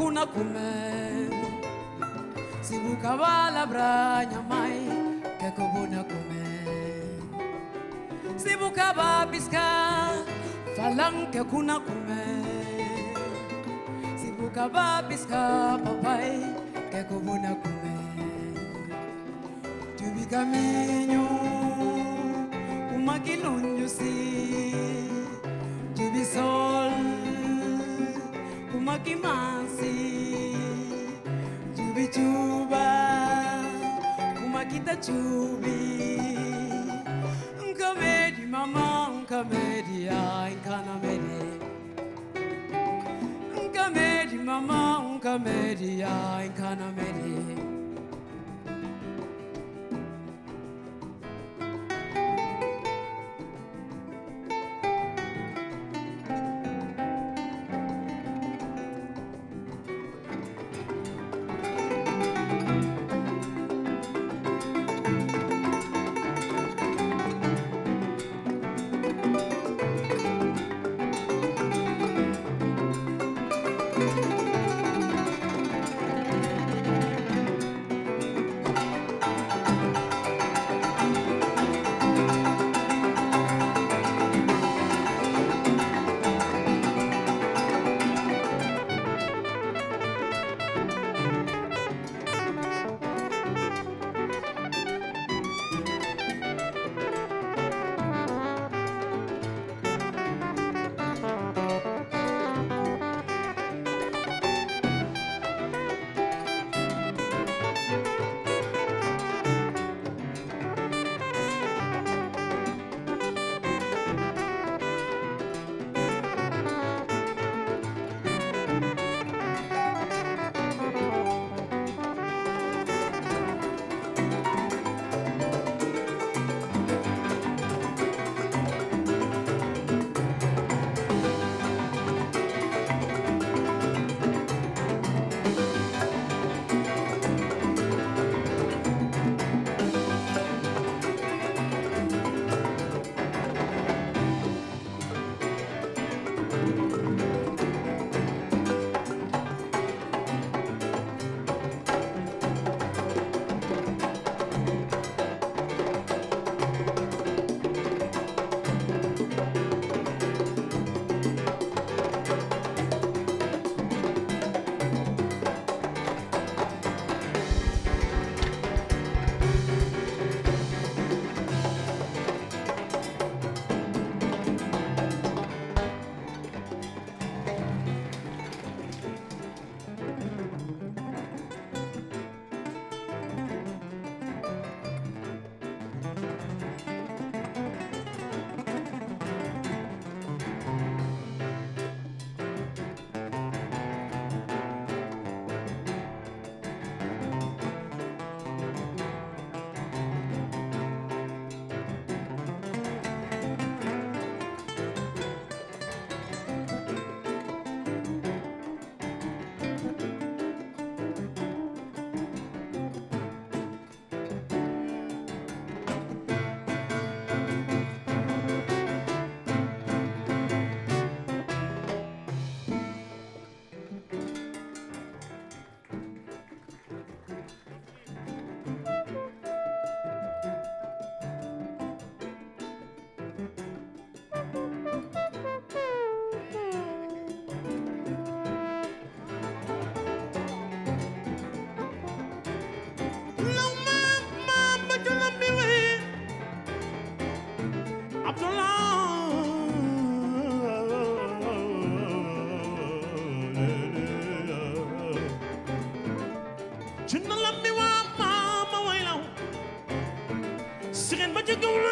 kuna kume. Sibuka bala branya mai ke kubuna kume. Sibuka babiska falang ke kuna kume. Sibuka babiska papai ke kubuna kume. Tubi caminho uma si tubi sol kumakimanzi jubijuba kumakita tá jubi nkamedi mama nkamedi ai nkanamedi nkamedi mama nkamedi ai nkanamedi nkana medi Chinna lammi wa mama waylaw Sigen ba jigawli